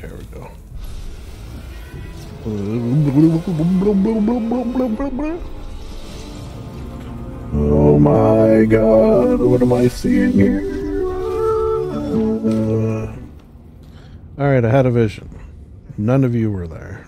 There we go. Oh my god, what am I seeing here? Alright, I had a vision. None of you were there.